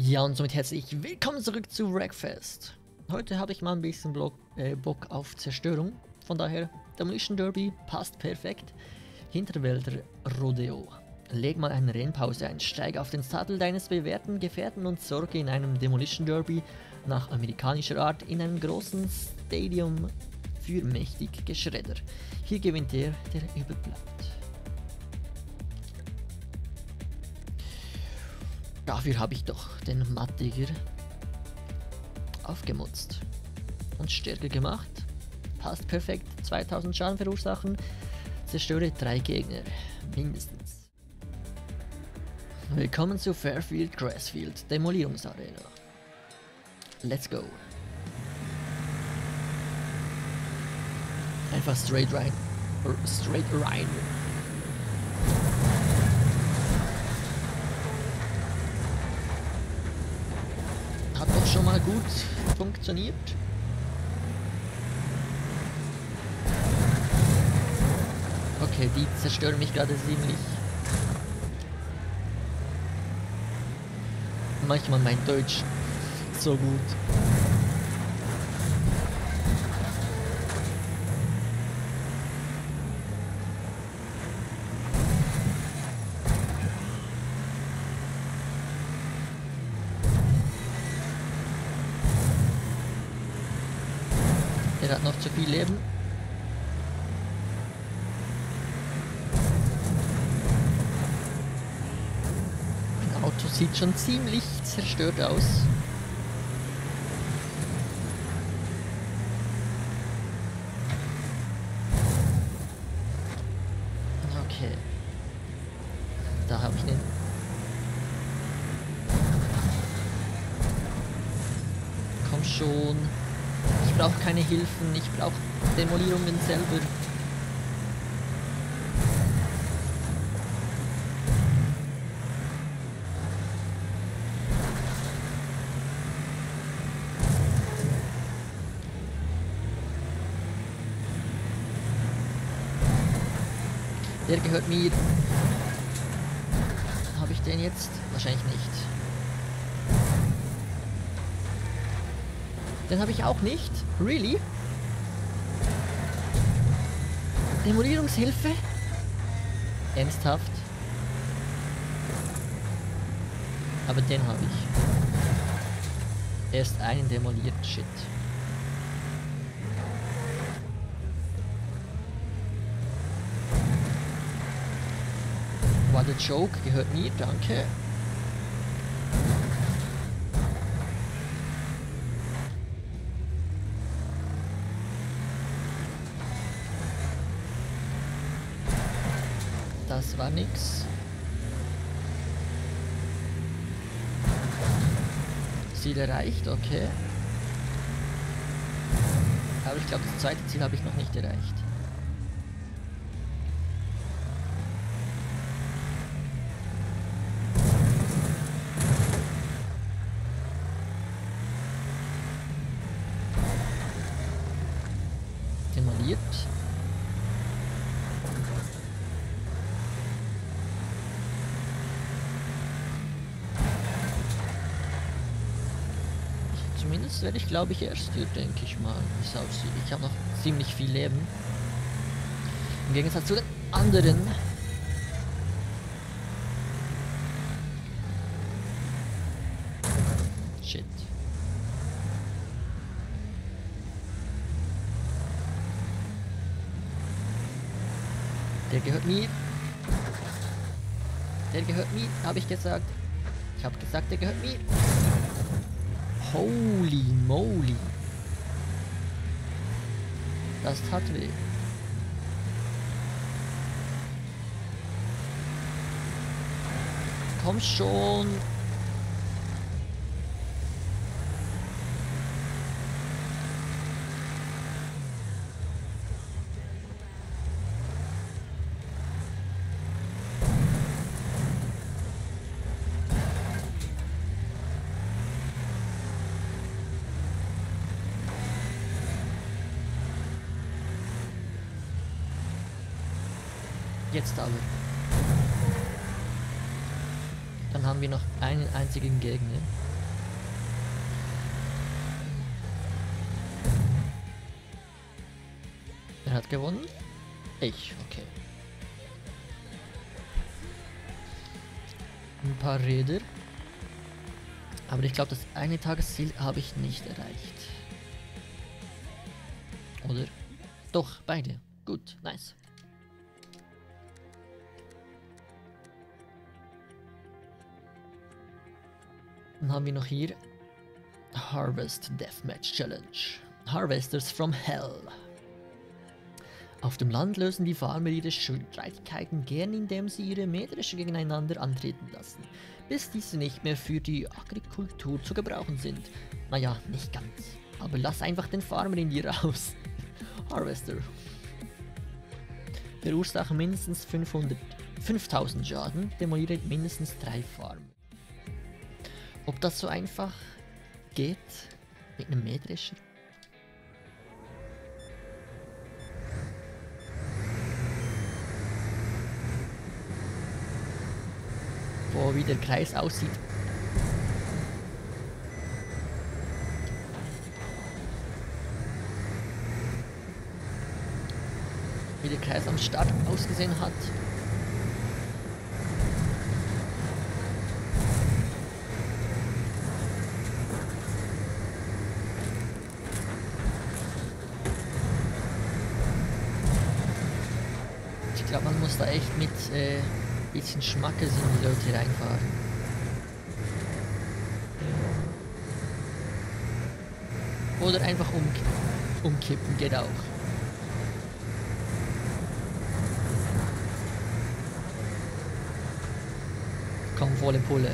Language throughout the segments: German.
Ja, und somit herzlich willkommen zurück zu Wreckfest. Heute habe ich mal ein bisschen Block, äh, Bock auf Zerstörung. Von daher, Demolition Derby passt perfekt. Hinterwälder Rodeo. Leg mal eine Rennpause ein, steig auf den Sattel deines bewährten Gefährten und sorge in einem Demolition Derby nach amerikanischer Art in einem großen Stadium für mächtig Geschredder. Hier gewinnt der, der überbleibt. Dafür habe ich doch den Mattiger aufgemutzt und stärker gemacht. Passt perfekt, 2000 Schaden verursachen, zerstöre drei Gegner, mindestens. Willkommen zu Fairfield Grassfield Demolierungsarena. Let's go. Einfach straight rein. Straight rein. Schon mal gut funktioniert. Okay, die zerstören mich gerade ziemlich. Manchmal mein Deutsch so gut. Er hat noch zu viel Leben. Mein Auto sieht schon ziemlich zerstört aus. Okay. Da habe ich den. Komm schon. Ich brauche keine Hilfen, ich brauche Demolierungen selber. Der gehört mir. Habe ich den jetzt? Wahrscheinlich nicht. Den habe ich auch nicht. Really? Demolierungshilfe? Ernsthaft? Aber den habe ich. Erst einen demoliert. Shit. War der Joke? Gehört mir? Danke. Das war nix. Ziel erreicht, okay. Aber ich glaube, das zweite Ziel habe ich noch nicht erreicht. Demoliert. Zumindest werde ich, glaube ich, erst hier, denke ich mal. Ich habe noch ziemlich viel Leben. Im Gegensatz zu den anderen. Shit. Der gehört mir. Der gehört mir, habe ich gesagt. Ich habe gesagt, der gehört mir. Holy moly. Das tat weh. Komm schon. Jetzt aber. Dann haben wir noch einen einzigen Gegner. Wer hat gewonnen? Ich, okay. Ein paar Räder. Aber ich glaube, das eine Tagesziel habe ich nicht erreicht. Oder? Doch, beide. Gut, nice. Dann haben wir noch hier Harvest Deathmatch Challenge. Harvesters from Hell. Auf dem Land lösen die Farmer ihre Streitigkeiten gern, indem sie ihre Mähdrescher gegeneinander antreten lassen, bis diese nicht mehr für die Agrikultur zu gebrauchen sind. Naja, nicht ganz. Aber lass einfach den Farmer in dir raus. Harvester. Verursachen mindestens 500, 5000 Schaden, demoliere mindestens drei Farmen. Ob das so einfach geht mit einem Mähdrescher? Boah, wie der Kreis aussieht. Wie der Kreis am Start ausgesehen hat. Ich glaube, man muss da echt mit äh, bisschen Schmackes in die Leute reinfahren. Oder einfach um, umkippen, geht auch. Komm, volle Pulle.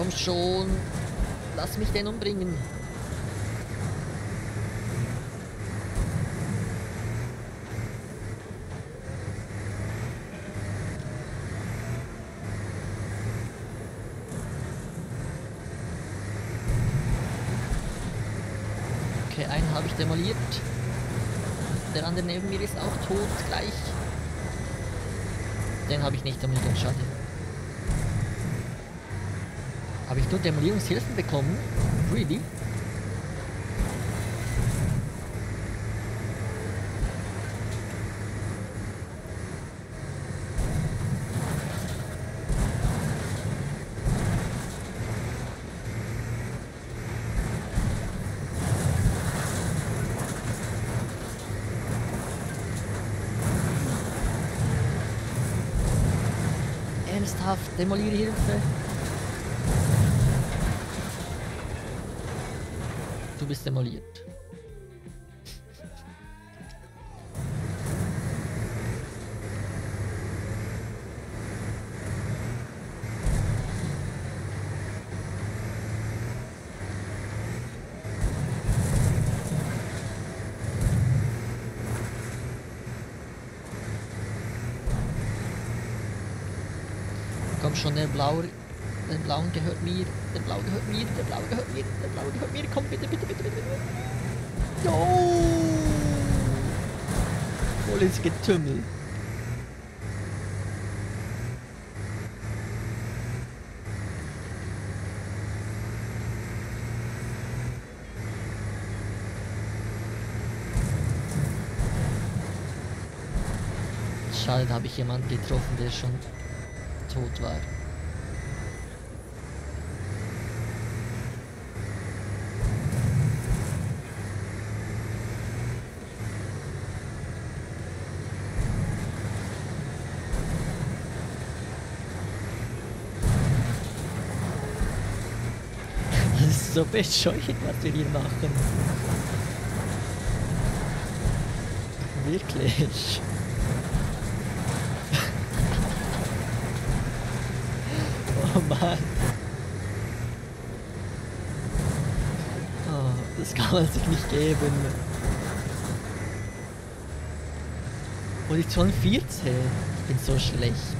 Komm schon. Lass mich den umbringen. Okay, einen habe ich demoliert. Der andere neben mir ist auch tot, gleich. Den habe ich nicht demoliert, schade. Habe ich nur Demolierungshilfen bekommen? Really? Ernsthaft, Demolierhilfe? Du bist demoliert. Komm schon, der blaue, der blauen gehört mir, der blaue gehört mir, der blaue gehört mir, der blaue gehört mir, komm bitte, bitte, bitte, bitte. Jo! Volles Getümmel. Schade, da habe ich jemanden getroffen, der schon tot war. Das ist so bescheuert, was wir hier machen. Wirklich. Oh Mann. Oh, das kann man sich nicht geben. Position 14. Ich bin so schlecht.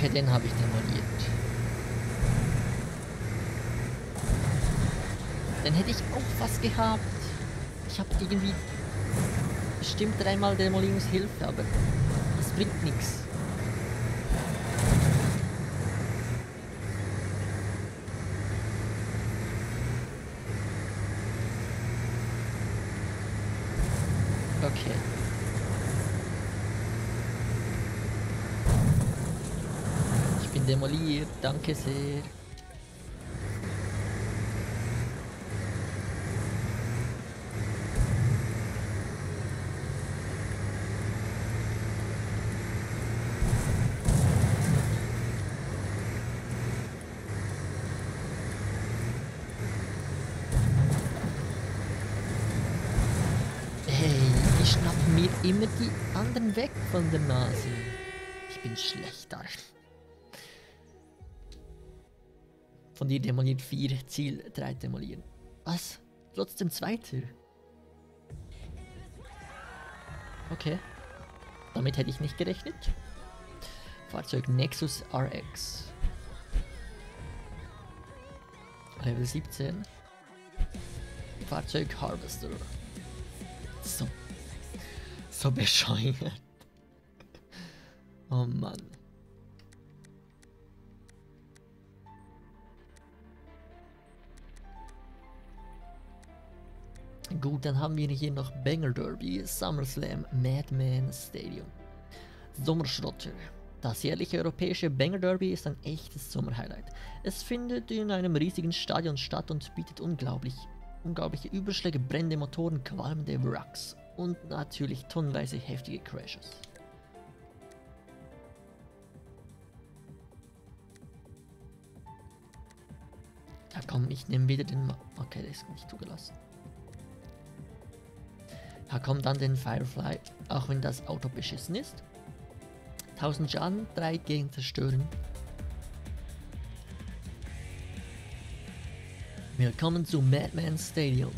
Okay, den habe ich demoliert. Dann hätte ich auch was gehabt. Ich habe irgendwie bestimmt dreimal Demolierungshilfe, aber das bringt nichts. Okay. Ich bin demoliert, danke sehr. Immer die anderen weg von der Nase. Ich bin schlechter. Von dir demoliert 4, Ziel 3 demolieren. Was? Trotzdem Zweiter? Okay. Damit hätte ich nicht gerechnet. Fahrzeug Nexus RX. Level 17. Fahrzeug Harvester. So. So bescheuert. Oh Mann. Gut, dann haben wir hier noch Banger Derby, SummerSlam, Madman Stadium. Sommerschrotter. Das jährliche europäische Banger Derby ist ein echtes Sommerhighlight. Es findet in einem riesigen Stadion statt und bietet unglaublich, unglaubliche Überschläge, brennende Motoren, qualmende Wracks und natürlich tonnenweise heftige Crashes. Ja komm, ich nehme wieder den... Ma okay, der ist nicht zugelassen. Ja komm, dann den Firefly, auch wenn das Auto beschissen ist. 1000 Schaden, 3 gegen Zerstören. Willkommen zu Madman Stadium.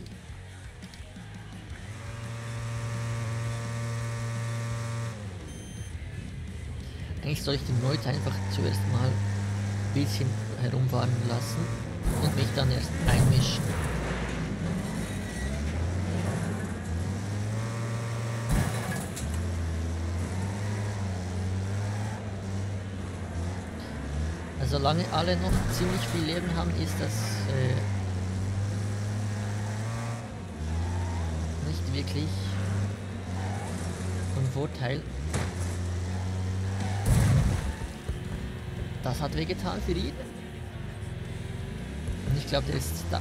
Eigentlich soll ich den Leute einfach zuerst mal ein bisschen herumfahren lassen und mich dann erst einmischen. Solange alle noch ziemlich viel Leben haben, ist das äh, nicht wirklich von Vorteil. Das hat wehgetan für ihn. Und ich glaube, der ist stuck.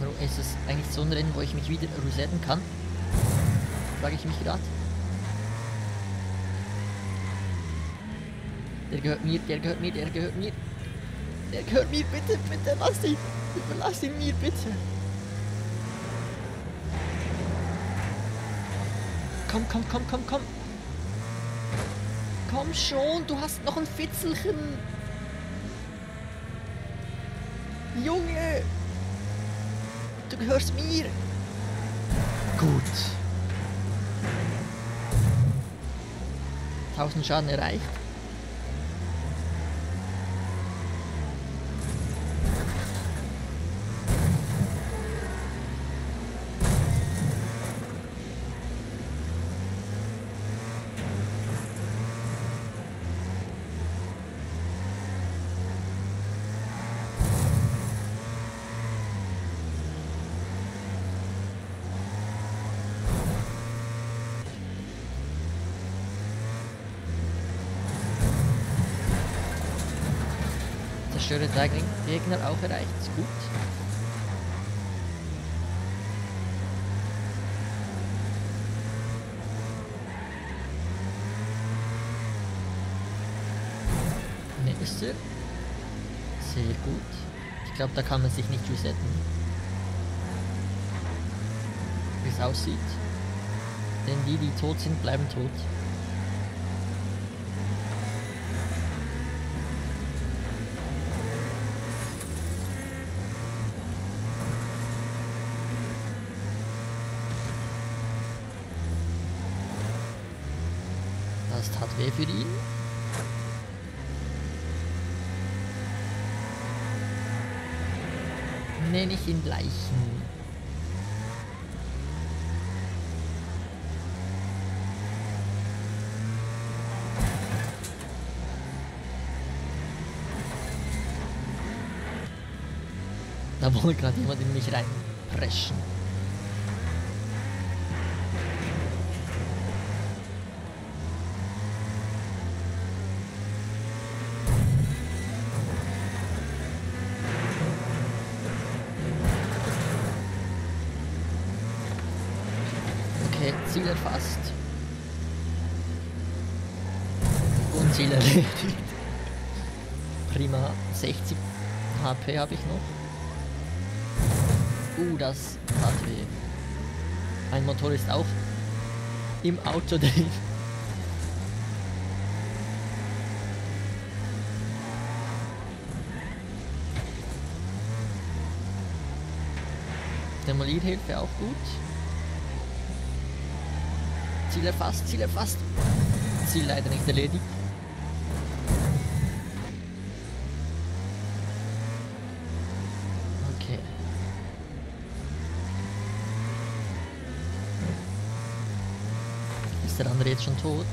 Bro, ist es eigentlich so ein Rennen, wo ich mich wieder resetten kann? Frage ich mich gerade. Der gehört mir, der gehört mir, der gehört mir. Der gehört mir, bitte, bitte, lass ihn. Überlass ihn mir, bitte. Komm, komm, komm, komm, komm. Komm schon, du hast noch ein Fitzelchen. Junge. Du gehörst mir. Gut. 1000 Schaden erreicht. Zerstöre drei Gegner auch erreicht. Ist gut. Nächste. Sehr gut. Ich glaube, da kann man sich nicht resetten. Wie es aussieht. Denn die, die tot sind, bleiben tot. Weh für ihn. Nee, nicht den gleichen. Da wollte gerade jemand in mich reinpreschen. Okay, Ziel erfasst. Und Ziel erledigt. Prima, 60 HP habe ich noch. Uh, das tat weh. Ein Motor ist auch im Auto drin. Demolierhilfe auch gut. Ziel erfasst, Ziel erfasst. Ziel leider nicht erledigt. Okay. Ist der jetzt schon tot?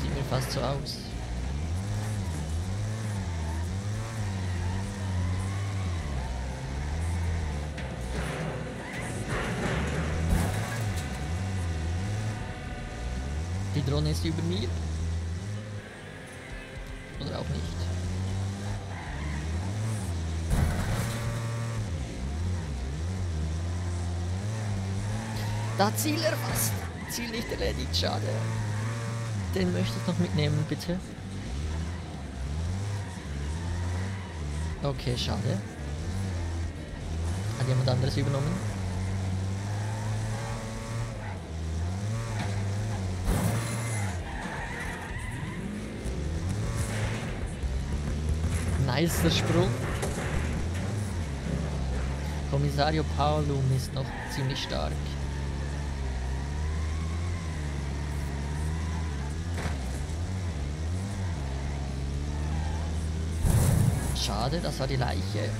Sieht mir fast so aus. Die Drohne ist über mir. Da Ziel erfasst. Ziel nicht erledigt, schade. Den möchte ich noch mitnehmen, bitte. Okay, schade. Hat jemand anderes übernommen? Nicer Sprung. Kommissario Paulum ist noch ziemlich stark. Schade, das war die Leiche.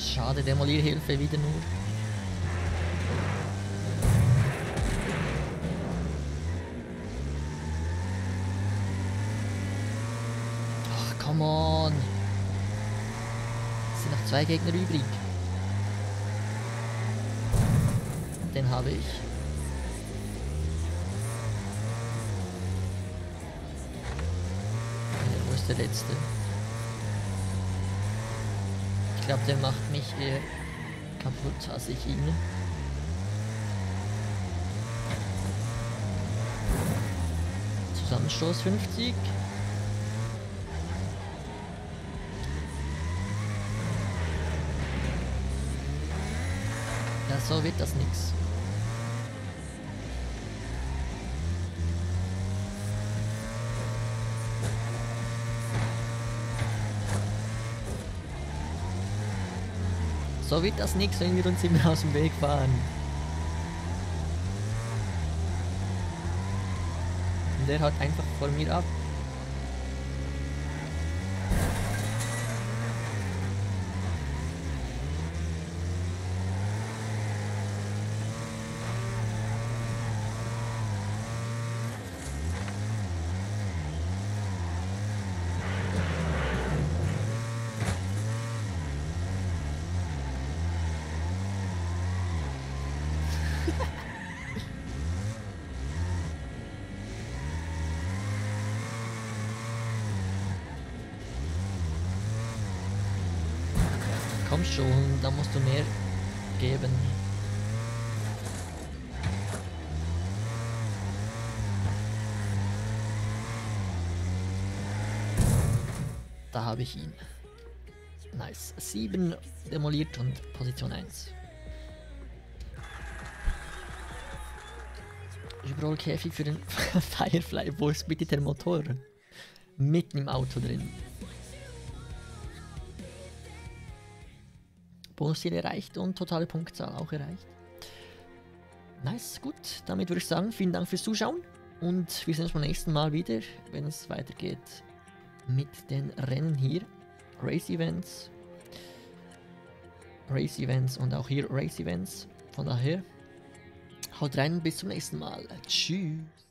Schade, Demolierhilfe wieder nur. Come on. Zwei Gegner übrig. Den habe ich. Wo ist der letzte? Ich glaube, der macht mich eher kaputt als ich ihn. Zusammenstoß 50. Ja, so wird das nix. So wird das nix, wenn wir uns immer aus dem Weg fahren. Und der haut einfach vor mir ab. Komm schon, da musst du mehr geben. Da habe ich ihn. Nice. 7 demoliert und Position 1. Überall Käfig für den Firefly. Wo ist bitte der Motor? Mitten im Auto drin. Bonusziel erreicht und totale Punktzahl auch erreicht. Nice, gut. Damit würde ich sagen, vielen Dank fürs Zuschauen und wir sehen uns beim nächsten Mal wieder, wenn es weitergeht mit den Rennen hier. Race Events. Race Events und auch hier Race Events. Von daher, haut rein, bis zum nächsten Mal. Tschüss.